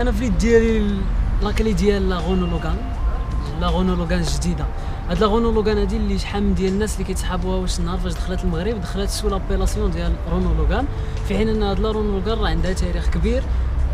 أنا في اليد ديالي la clé ديال la Renault Logan. la Renault Logan جديدة. هاد la Renault Logan هادي اللي شحال من ديال الناس اللي كيتسحابوها واش النهار فاش دخلت المغرب دخلت sous l'appellation ديال Renault Logan. في حين أن هاد la Renault Logan راه عندها تاريخ كبير.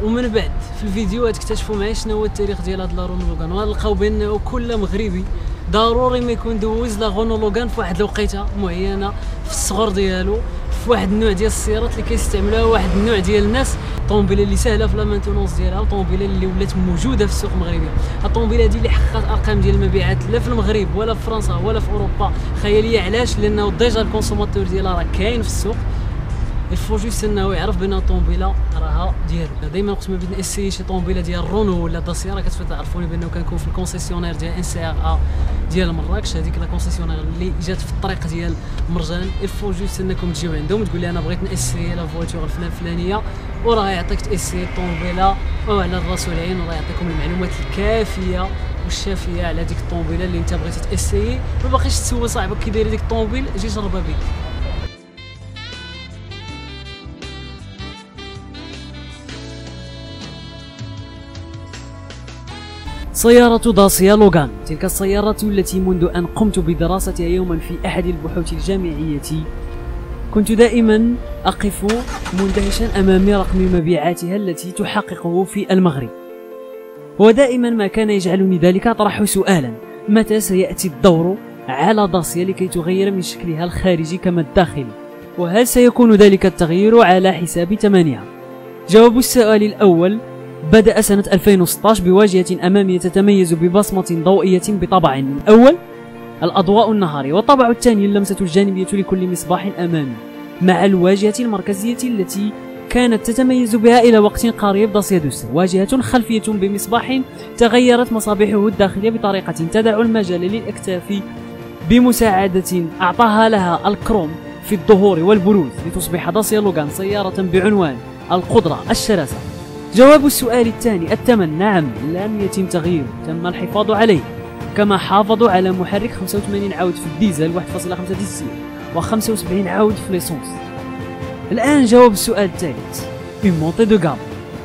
ومن بعد في الفيديوهات اكتشفوا معايا شنو هو التاريخ ديال هاد la Renault Logan. وغنلقاو بأنه كل مغربي ضروري ما يكون دوز la Renault Logan في واحد الوقيته معينه في الصغر ديالو في واحد النوع ديال السيارات اللي كيستعملوها واحد النوع ديال الناس. الطوموبيله اللي سهله في la maintenance ديالها الطوموبيله اللي ولات موجوده في السوق المغربي. الطوموبيله هذه اللي حققت أرقام ديال المبيعات لا في المغرب ولا في فرنسا ولا في أوروبا. خياليه علاش؟ لأنه déjà ال consommateur ديالها راه كاين في السوق. Il faut juste انه يعرف بان الطوموبيله راها ديالو دائما وقت ما بغيت ن essayer شي طوموبيله ديال رونو ولا كتفوت تعرفوني بانه كنكون في ال concessionnaire ديال NCR ا ديال مراكش هذيك la concessionnaire اللي جات في الطريق ديال مرجان Il faut juste انكم تجيو عندهم تقول لي أنا بغيت ن essayer la voiture الفلان الفلانيه وراه يعطيك تاسيي الطوموبيله وعلى الراس والعين وراه يعطيكم المعلومات الكافيه والشافيه على ديك الطوموبيله اللي انت بغيتي تاسيي ما باقيش تسول صاحبك كي داير ديك الطوموبيل جي جربها بيك سيارة داسيا لوغان. تلك السيارة التي منذ أن قمت بدراستها يوما في أحد البحوث الجامعية. كنت دائما أقف مندهشا أمام رقم مبيعاتها التي تحققه في المغرب. ودائما ما كان يجعلني ذلك أطرح سؤالا. متى سيأتي الدور على داسيا لكي تغير من شكلها الخارجي كما الداخلي؟ وهل سيكون ذلك التغيير على حساب ثمنها جواب السؤال الأول بدأ سنة 2016 بواجهة أمامية تتميز ببصمة ضوئية بطبعين الأول الأضواء النهاري والطبع الثاني اللمسة الجانبية لكل مصباح أمامي مع الواجهة المركزية التي كانت تتميز بها إلى وقت قريب. داسيا دوسا واجهة خلفية بمصباح تغيرت مصابيحه الداخلية بطريقة تدع المجال للاكتفاء بمساعدة أعطاها لها الكروم في الظهور والبروز. لتصبح داسيا لوغان سيارة بعنوان القدرة الشراسة جواب السؤال الثاني الثمن. نعم لم يتم تغييره تم الحفاظ عليه. كما حافظوا على محرك 85 عود في الديزل 1.5 ديزل و75 عود في l'essence. الآن جواب السؤال الثالث. montée deuxième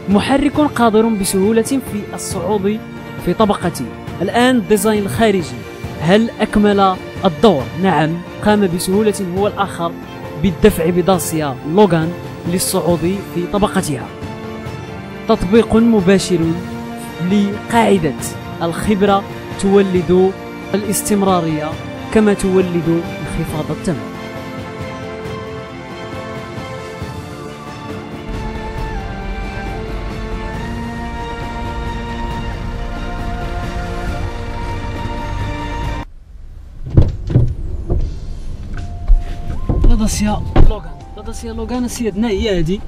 محرك قادر بسهولة في الصعود في طبقته الآن ال design الخارجي هل أكمل الدور؟ نعم قام بسهولة هو الآخر بالدفع بداسيا لوغان للصعود في طبقتها. تطبيق مباشر لقاعدة الخبرة تولد الاستمرارية كما تولد انخفاض الثمن la Dacia Logan. la Dacia Logan سيدنا هي هذه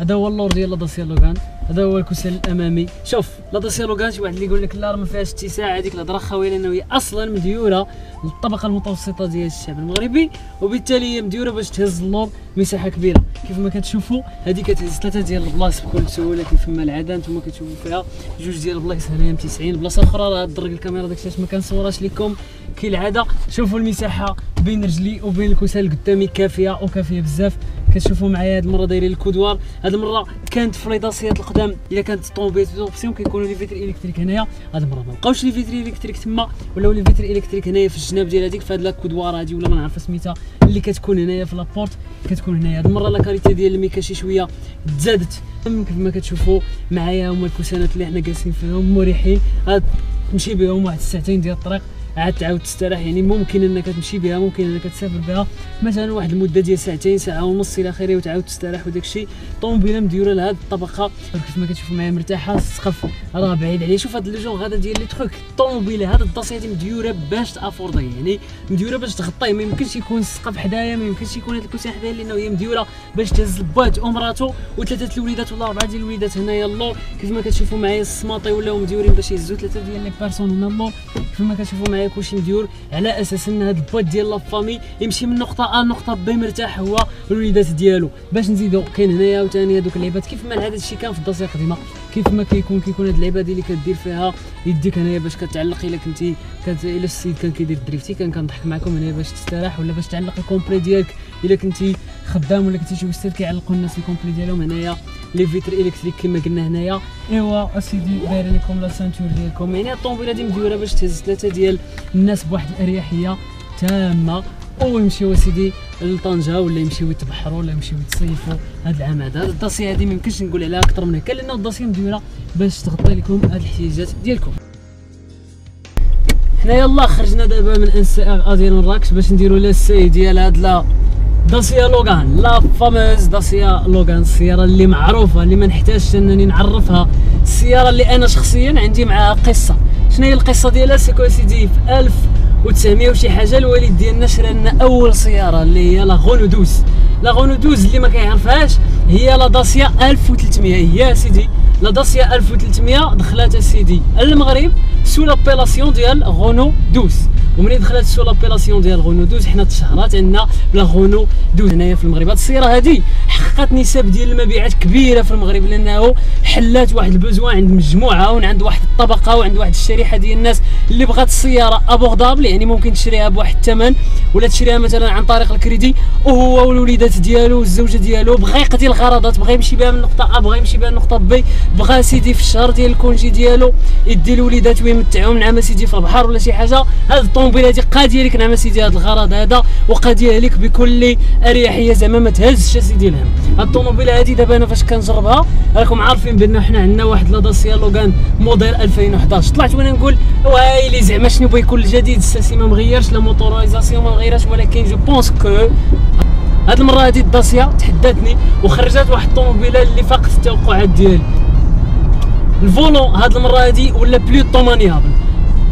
هذا هو اللور ديال la Dacia Logan. هذا هو الكسل الأمامي. شوف la Dacia Logan شي واحد اللي يقول لك لا ما فيهاش اتساع. هذيك الهضره خاويه لأنه هي أصلا مديورة للطبقة المتوسطة ديال الشعب المغربي وبالتالي هي مديورة باش تهز اللور مساحه كبيرة. كيف ما كتشوفوا هذه كتهز ثلاثة ديال البلايص بكل سهولة. كيف ما العادة نتوما كتشوفوا فيها جوج ديال البلايص هنايا 90 بلاصه أخرى راه درك الكاميرا داكشي ما كنصورهاش لكم كالعادة شوفوا المساحة بين رجلي وبين الكسل قدامي. كافية وكافية بزاف. كتشوفوا معايا هاد المرة دايرين l'accoudoir. هاد المرة كانت في les داسيات القدام إلا كانت الطوموبيل option كيكونوا les vitres électriques هنايا. هاد المرة ما بقاوش les vitres électriques تما ولاو les vitres électriques هنايا في الجناب ديال هذيك فهاد l'accoudoir هادي ولا ما نعرف سميتها اللي كتكون هنايا في la porte كتكون هنايا. هاد المرة la qualité ديال الميكا شي شوية تزادت. كيف ما كتشوفوا معايا هما الكوسانات اللي حنا جالسين فيهم مريحين. تمشي بهم واحد الساعتين ديال الطريق. عاد تعاود تستراح يعني ممكن إنك تمشي بها ممكن إنك تسافر بها. مثلا واحد المدة ديال ساعتين ساعة ونص إلى آخره وتعاود تستراح وداك الشيء. طوموبيله مديوره لهاد الطبقة. كيف ما كتشوفوا معايا مرتاحة السقف راه بعيد عليه. شوف هاد لي جون غادا ديال لي تخوك. الطوموبيله هاد الداسيات مديورة باش تأفوردي. يعني مديورة باش تغطيه ما يمكنش يكون السقف حدايا ما يمكنش يكون هاد الكرسي حدايا لأنه هي مديورة باش تهز البوات ومراته. وثلاثه الوليدات ولا اربعه ديال الوليدات هنايا اللور كيف ما كتشوفوا معايا السماطي ولاو مديورين باش يهزوا ثلاثة ديال لي بيرسون هنا اللور كيف ما كتشوفوا معايا كلشي مديور على أساس إن هذا البوات ديال لافامي يمشي من نقطة أ لنقطة بي مرتاح هو الوليدات ديالو. باش نزيدو كاين هنايا عاوتاني هذوك اللعيبات. كيف ما العاده الشيء كان في الداسيه القديمة كيف ما كيكون كيكون هاد اللعيبة اللي كدير فيها يديك هنايا باش كتعلق إلا كنتي كانت إلا السيد كان كيدير drifter. كان كنضحك معكم هنايا باش تستراح ولا باش تعلق ال complet ديالك إلا كنتي خدام ولا كنتي شي كيعلقوا الناس ال complet ديالهم هنايا. les vitres électriques كما قلنا هنايا. إيوا أسيدي داير لكم la ceinture ديالكم. يعني الطوموبيلة هذه مديورة باش تهز ثلاثة ديال الناس بواحد الأريحية تامة. ويمشيو أسيدي لطنجة ولا يمشيو يتبحروا ولا يمشيو يتصيفوا هذا العام هذا. هذا الداسيه هذه ما يمكنش نقول عليها أكثر من هكا لأن الداسيه مديورة باش تغطي لكم هذه الاحتياجات ديالكم. حنا يلا خرجنا دابا من NCR ديال مراكش باش نديرو l'essai ديال هاد la Dacia Logan la fameuse Dacia Logan السياره اللي معروفة اللي ما نحتاجش إنني نعرفها. السياره اللي أنا شخصيا عندي معها قصة. شنو هي القصة ديالها؟ c'est que سيدي في 1900 وشي حاجة الوالد ديالنا شرا لنا أول سيارة اللي هي la Renault douze. la Renault douze اللي ما كيعرفهاش هي la Dacia 1300 هي سيدي la Dacia 1300 دخلات سيدي المغرب sous l'appellation ديال غونو 12 ومنين دخلت sous l'appellation ديال غونو 12 حنا تشهرات عندنا بلا غونو 12 هنايا في المغرب. هاد السيارة هادي حققت نسب ديال المبيعات كبيرة في المغرب لأنه حلات واحد ال besoin عند مجموعة وعند واحد الطبقة وعند واحد الشريحة ديال الناس اللي بغات السيارة abordable يعني ممكن تشريها بواحد الثمن ولا تشريها مثلا عن طريق الكريدي. وهو والوليدات ديالو والزوجة ديالو بغى يقضي الغرضات بغى يمشي بها من نقطة A بغى يمشي بها لنقطه B بغى سيدي في الشهر ديال ال congé ديالو يدي الوليدات ويمتعهم نعم سيدي في البحر ولا شي حاجة. هاد الطوموبيل هادي قاديه لك نعم سيدي هاد الغرض هذا وقاديه لك بكل أريحية زعما ما تهزش سيدي الهم. هاد الطوموبيل هادي دابا أنا فاش كنجربها راكم عارفين بأن حنا عندنا واحد la Dacia Logan modèle 2011 طلعت وأنا نقول وايلي زعما شنو بغا يكون الجديد الساسي ما مغيرش la motorisation ما مغيرش ولكن je pense que هاد المرة هادي الداسيا تحداتني وخرجت واحد الطوموبيلة اللي فاقت التوقعات ديالي. ال volant هاد المرة هادي ولا plutôt maniable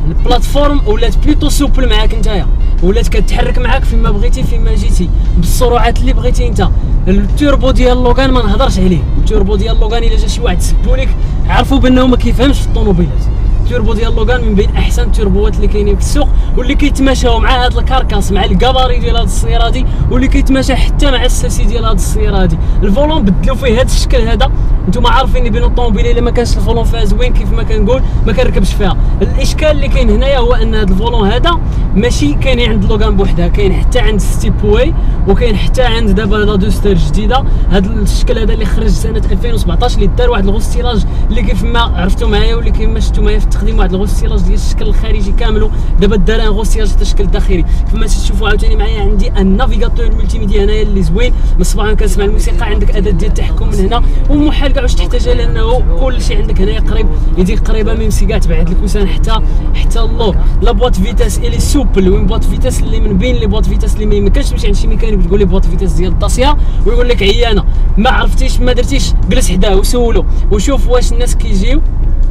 ال plateforme ولات plutôt souple معاك نتايا ولات كتحرك معاك فيما بغيتي فيما جيتي بالسرعات اللي بغيتي انت. التوربو ديال لوغان ما نهضرش عليه. التوربو ديال لوغان إلا جا شي واحد سبو ليك عرفوا بأنه ما كيفهمش في الطوموبيلات. التوربو ديال لوغان من بين أحسن التوربوات اللي كاينين في السوق واللي كيتماشاو مع هاد ال carcasse مع ال gabarit ديال هاد السياره هادي واللي كيتماشى حتى مع الساسي ديال هاد السياره هادي ال volant بدلوا فيه هاد الشكل هذا نتوما عارفين بان الطوموبيل إلا ما كانش ال volant فيها زوين كيف ما كنقول ما كنركبش فيها. الإشكال اللي كاين هنايا هو أن هاد ال volant هذا ماشي كاين عند لوغان بوحدها كاين حتى عند Stepway وكاين حتى عند دابا la Duster جديدة. هاد الشكل هذا اللي خرج سنة 2017 اللي دار واحد ال restylage اللي كيف ما عرفتوا معايا واللي كيف ما شفتوا معايا في التقديم واحد ال restylage ديال الشكل الخارجي كامل. دابا دار un restylage حتى الشكل الداخلي فما تشوفوا عاوتاني معايا عندي ال navigateur multimédia هنايا اللي زوين. مصباح كنسمع الموسيقى عندك أداة ديال التحكم من هنا. ومحال كاع واش تحتاجها لأنه كل شيء عندك هنايا قريب يديك قريبة même si كاع تبعد ال coussin حتى حتى اللور. la boîte vitesse elle est souple une boîte vitesse اللي من بين les boîtes vitesses اللي ما يمكنش تمشي عند شي ميكانيك تقول les boîtes vitesses ديال الداسيا ويقول لك عيانه ما عرفتيش ما درتيش جلس حداه وسولو. وشوف واش الناس كيجيو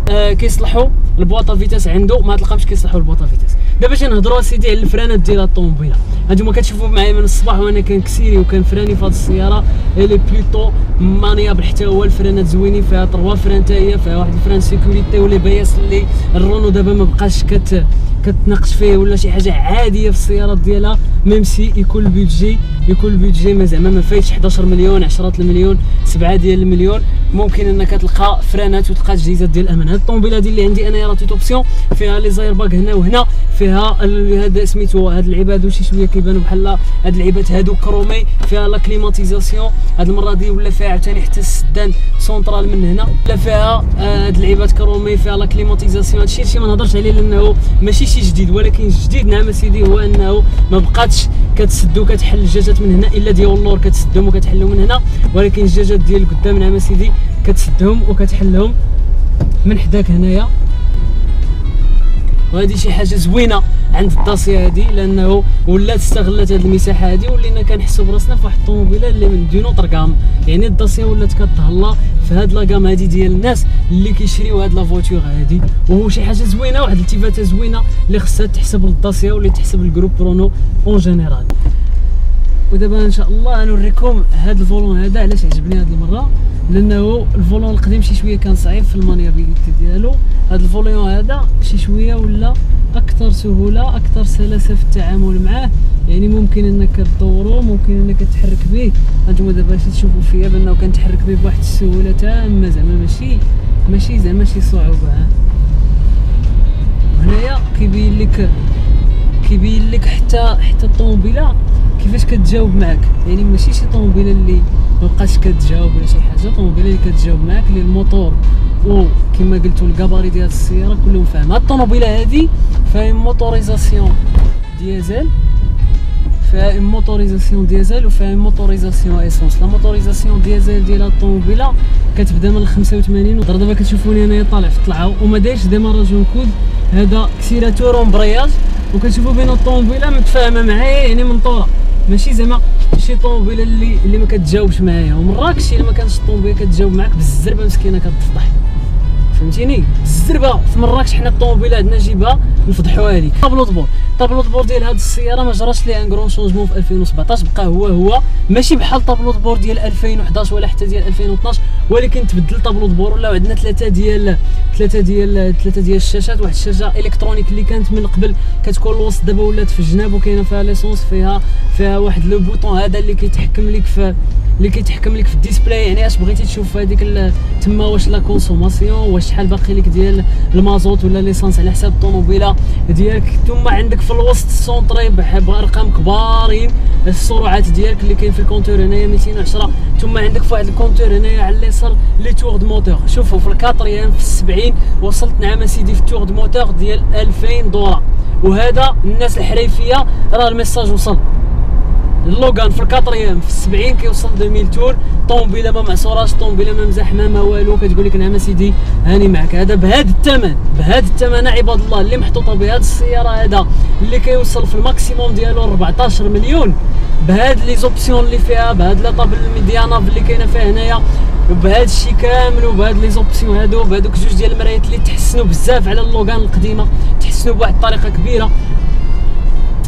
آه كيصلحوا البواطة vitesse عنده ما تلقاهمش كيصلحوا البواطة vitesse. دابا باش نهضروا سيدي على الفرانات ديال الطوموبيله هانتوما كتشوفوا معايا من الصباح وأنا كنكسيري وكنفراني في هذه السيارة. اللي بلوتو مانيابل حتى هو الفرانات زوينين فيها تروا فران حتى هي فيها واحد الفران سيكوريتي ولي باياس اللي الرونو دابا ما بقاش كت كتناقش فيه ولا شي حاجة عادية في السيارات ديالها ميم سي يكون البيدجي يكون البيدجي ما زعما ما فايتش 11 مليون 10 المليون 7 ديال المليون. ممكن أنك تلقى فرانات وتلقى تجهيزات ديال الامان هاد الطوموبيلة هذه اللي عندي انايا راه توت أوبسيون. فيها لي زايرباك هنا وهنا. فيها هذا سميتو هاد العباد شي شوية كيبانوا بحال هاد العباد هادو chromés. فيها la climatisation. هاد المرة دي ولا فيها عاوتاني حتى السدان سونترال من هنا. ولا فيها آه، هاد العباد chromés. فيها la climatisation. هادشي شي ما نهضرش عليه لأنه ماشي شي جديد ولكن الجديد نعم سيدي هو أنه ما بقاتش كتسد وكتحل الجاجات من هنا إلا ديال اللور كتسدهم وكتحلهم من هنا ولكن الجاجات ديال قدام نعم سيدي كتسدهم وكتحلهم من حداك هنايا. وهذه شي حاجة زوينة عند الداسيه هذه لأنه ولات استغلت هذه المساحة هذه ولينا كنحسوا براسنا في واحد الطوموبيلة اللي من d'une autre gamme يعني الداسيه ولات كتهلا في هاد la gamme هذه ديال الناس اللي كيشريو هاد la voiture هذه وهو شي حاجة زوينة واحد الالتفاته زوينة اللي خصها تحسب للداسيه واللي تحسب لل groupe Renault en général. ودابا إن شاء الله نوريكم هاد ال volant هذا علاش عجبني هاد المرة. لأنه ال volant القديم شي شوية كان صعيب في ال maniabilité ديالو. هاد ال volant هذا شي شوية ولا أكثر سهولة أكثر سلاسه في التعامل معاه يعني ممكن إنك تدورو ممكن إنك تحرك به. هانتوما دابا تشوفوا فيا بأنه كنتحرك به بواحد السهولة تامة زعما ماشي ماشي زعما شي صعوبه هنايا كيبين لك كيبين لك حتى حتى الطوموبيلة كيفاش كتجاوب معاك. يعني ماشي شي طوموبيلة اللي مبقاش كتجاوب ولا شي حاجة طوموبيلة اللي كتجاوب معاك اللي الموتور و كما قلتو الكاباري ديال السيارة كلهم فاهم هاد الطوموبيلة هادي فيها موتوريزاسيون ديزل فيها موتوريزاسيون ديزل وفيها موتوريزاسيون اسونس لا موتوريزاسيون ديزل ديال الطوموبيلة كتبدا من 85 ودابا دابا كتشوفوني أنايا طالع في الطلعة وما دايرش ديماراجون كود هذا كسيراتور ومبرياج وكتشوفوا بين الطوموبيلة متفاهمة معايا يعني من طورا ماشي زعما شي طوموبيلة اللي اللي ما كتجاوبش معايا. ومراكش الا ما كانش الطوموبيلة كتجاوب معاك بالزربة مسكينة كتفضح. فهمتيني؟ الزربه في مراكش حنا الطوموبيلة عندنا جيبها نفضحوها ليك tableau de bord. tableau de bord ديال هاد السيارة ما جراش ليها grand changement في 2017 بقى هو هو. ماشي بحال tableau de bord ديال 2011 ولا حتى ديال 2012 ولكن تبدل tableau de bord ولاو عندنا ثلاثة ديال ثلاثة ديال ثلاثة ديال الشاشات. واحد الشاشة électronique اللي كانت من قبل كتكون الوسط دابا ولات في الجناب وكاينة فيها l'essence فيها فيها واحد le bouton هذا اللي كيتحكم لك في اللي كيتحكم لك في display. يعني اش بغيتي تشوف هذيك تما واش la consommation واش شحال باقي لك ديال المازوت ولا l'essence على حساب الطوموبيلة ديالك؟ ثم عندك في الوسط ال centré بارقام كبارين. السرعات ديالك اللي كاين في ال compteur هنايا 210 ثم عندك في واحد ال compteur هنايا على اليسار les tours du moteur. شوفوا في ال quatrième في السبعين وصلت نعم أسيدي في ال tours du moteur ديال 2000 tours. وهذا الناس الحريفية راه ال message وصل. اللوغان في ال quatrième في السبعين كيوصل 2000 tours طوموبيله ما معصوراش طوموبيله ما مزحمه ما والو كتقول لك نعم سيدي هاني معك هذا بهذا الثمن بهذا الثمن عباد الله اللي محطوطة بهذه السيارة هذا اللي كيوصل في ال maximum ديالو 14 مليون. بهاد les options اللي فيها بهاد la tablette Media Nav اللي كاينة فيها هنايا وبهاد الشيء كامل وبهاد les options هادو بهادوك جوج ديال المرايات اللي تحسنوا بزاف على اللوغان القديمة تحسنوا بواحد الطريقة كبيرة.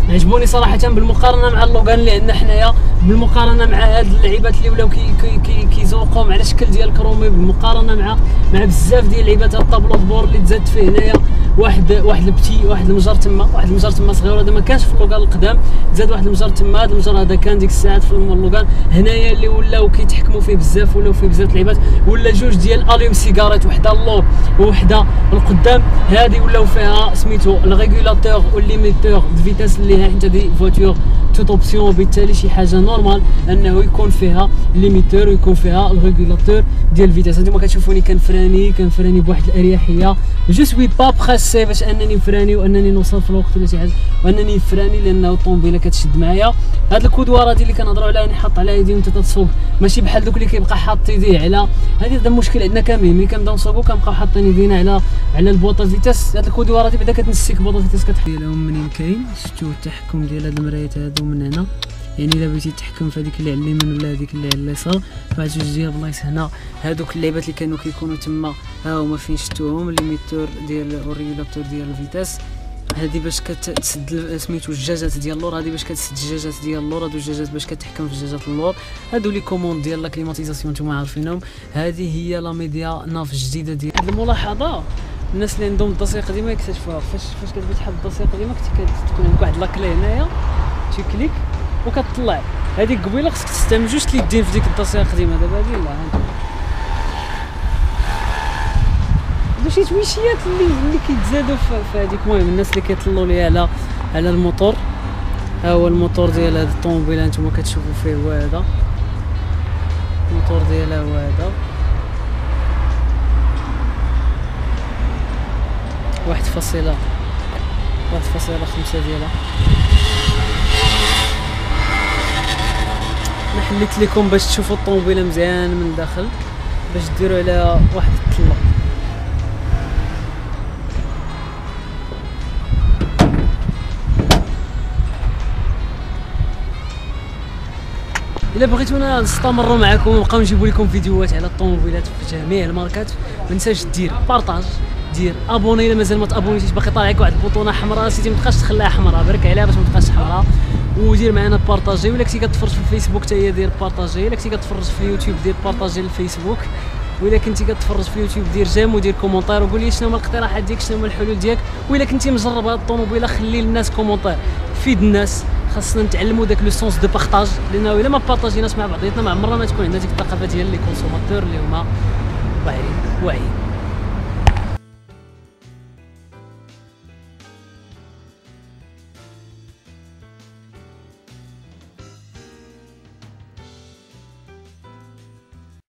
عجبوني صراحة بالمقارنة مع اللوغان عندنا حنايا بالمقارنة مع هاد اللعيبات اللي ولاو كيزوقوهم كي كي على شكل ديال chromé بالمقارنة مع مع بزاف ديال اللعيبات هاد ال tableau de bord اللي تزاد فيه هنايا. واحد واحد ال petit واحد المجر تما واحد المجر تما صغير هذا ما كانش في اللوغان القدام. زاد واحد المجر تما هذا المجر هذا كان ديك الساعات في اللوغان هنايا اللي ولاو كيتحكموا فيه بزاف ولاو فيه بزاف اللعيبات. ولا جوج ديال allume-cigarette وحده اللور وحده القدام. هذه ولاو فيها سميتو ال régulateur وال limiteur de vitesse اللي انت des voitures toutes options وبالتالي شي حاجة normal انه يكون فيها limiteur ويكون فيها ال régulateur ديال ال vitesse. هانتوما كتشوفوني كنفراني كنفراني بواحد الأريحية. je suis pas pressé باش أنني نفراني وأنني نوصل في الوقت ولا شي وأنني نفراني لأنه الطوموبيله كتشد معايا. هاد ال accoudoir هادي اللي كنهضروا عليها راني حاط على يدي وأنت تتسوق ماشي بحال دوك اللي كيبقى حاط يديه على هادي هذا المشكل عندنا كاملين ملي كنبداو نسوقوا كنبقاو حاطين يدينا على على ال boîte à vitesses هاد ال accoudoir هادي بعدا كتنسيك boîte à vitesses كتحيد لهم منين كاين. شفتوا التحكم ديال هاد المرايات هادو من هنا. يعني الا بغيتي تحكم في هذيك اللي اليمين ولا هذيك اللي على اليسار فهاد جوج ديال البلايص هنا هادوك اللعيبات اللي كانوا كيكونوا تما ها هما فين شفتوهم؟ ال limiteur ديال ال régulateur ديال ال vitesse. هادي باش كتسد سميتو الجاجات ديال اللور هادي باش كتسد الجاجات ديال اللور هادو الجاجات باش كتحكم في الجاجات اللور. هادو les commandes ديال la climatisation نتوما عارفينهم. هذه هي la Media Nav الجديده ديال هاد الملاحظة. الناس اللي عندهم ال dossier قديمه يكتشفوها. فاش فاش كتبغي تحل ال dossier قديمه كتكون عندك واحد la clé هنايا. تيكليك وكتطلع هذيك قبيلة خصك تستعمل جوج اليدين في ديك ال dossier القديمة. دابا هذه لا هادو شي تويشيات اللي اللي كيتزادوا في هذيك المهم الناس اللي كيطلوا ليها على على الموتور ها هو الموتور ديال هاد الطوموبيل هانتوما كتشوفوا فيه هو هذا. الموتور ديالها هو هذا. واحد فاصلة واحد فاصلة خمسة ديالها. حليت لكم باش تشوفوا الطوموبيله مزيان من الداخل باش ديروا عليها واحد الطله إلا بغيتونا نستمروا معكم ونبقاو نجيبوا لكم فيديوهات على الطوموبيلات في جميع الماركات ما تنساش دير partage دير abonner إلا مازال ما تأبونيتيش باقي طالع لك واحد البوطونة حمراء سيدي ما تبقاش تخليها حمراء برك عليها باش ما تبقاش حمراء. ودير معنا partager ولا كنتي كتفرج في الفيسبوك حتى دير partager الا كنتي كتفرج في اليوتيوب دير partager الفيسبوك وإلا كنتي كتفرج في اليوتيوب دير j'aime ودير commentaire وقول لي شنو هما الاقتراحات ديالك شنو هما الحلول ديالك وإلا كنتي مجرب هاد الطوموبيله خلي للناس commentaire فيد الناس خاصنا نتعلموا داك le sens du partage لأنه الا ما بارطاجيناش مع بعضياتنا ما عمرنا ما تكون عندنا ديك الثقافه ديال les consommateurs اللي هما واعيين واعيين